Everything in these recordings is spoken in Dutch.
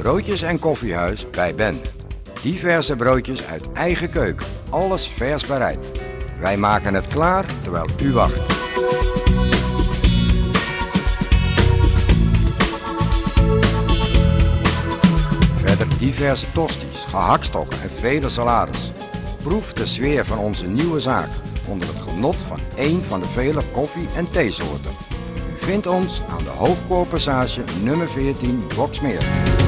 Broodjes en koffiehuis bij Ben. Diverse broodjes uit eigen keuken. Alles vers bereid. Wij maken het klaar terwijl u wacht. Verder diverse tosties, gehaktstokken en vele salades. Proef de sfeer van onze nieuwe zaak onder het genot van één van de vele koffie- en theesoorten. U vindt ons aan de Hoofdkoorpassage nummer 14 Boksmeer.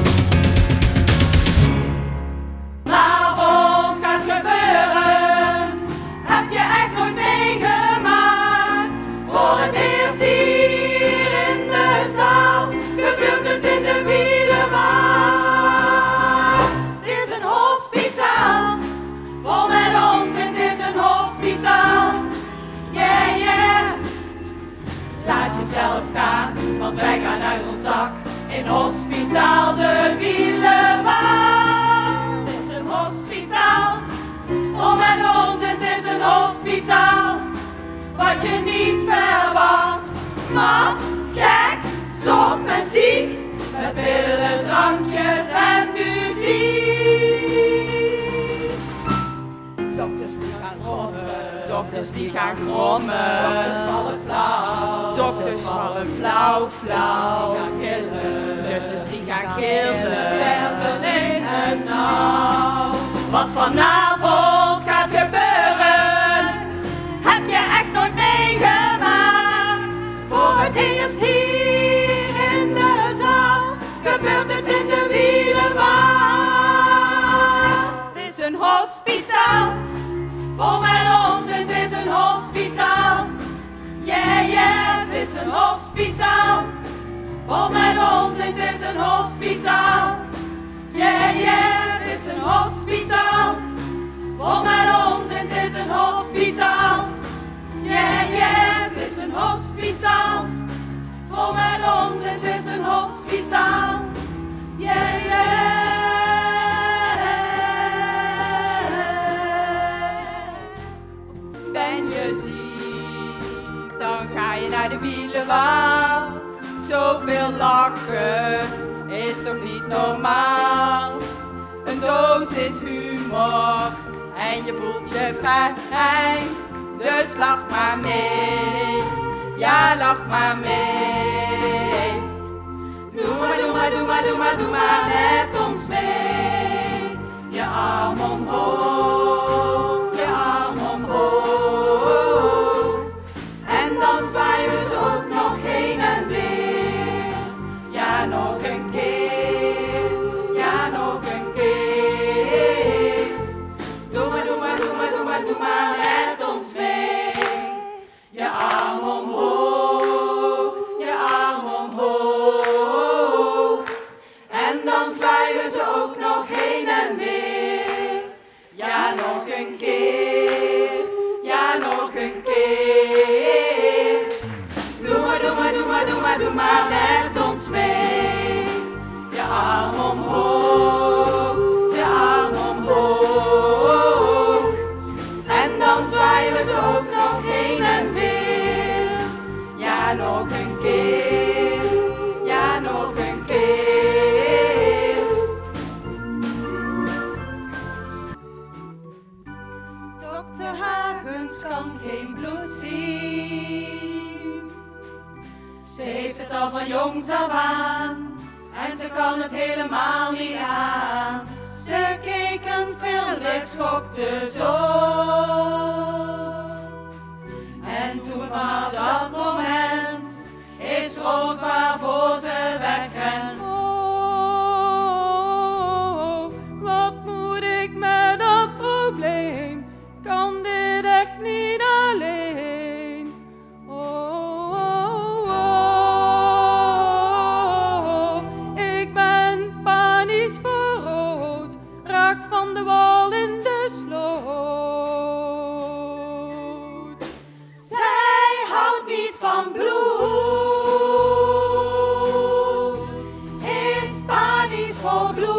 Wij gaan uit ons dak. In hospitaal de Wielenbaan. Het is een hospitaal, vol met ons, het is een hospitaal. Wat je niet verwacht, maf, gek, zot en ziek. Met pillen, drankjes en muziek. Dokters die gaan rommen, dokters die gaan grommen. Dokters vallen flauw, dokters vallen flauw, flauw. Die gaan gillen, zusters die gaan gillen. Zusters in het nauw. Wat vanavond hospitaal. Vol met ons, het is een hospitaal. Yeah, yeah, het is een hospitaal. Vol met ons, het is een hospitaal. Yeah, yeah. Ben je ziek, dan ga je naar de wielenwaal. Zoveel lachen is toch niet normaal. Dosis humor en je voelt je fijn. Dus lach maar mee, ja lach maar mee. Doe maar, doe maar, doe maar, doe maar, doe maar met ons mee. Je arm omhoog, Dokter Hagens kan geen bloed zien. Ze heeft het al van jongs af aan en ze kan het helemaal niet aan. Ze keek een film, dit schokte zo. for blue.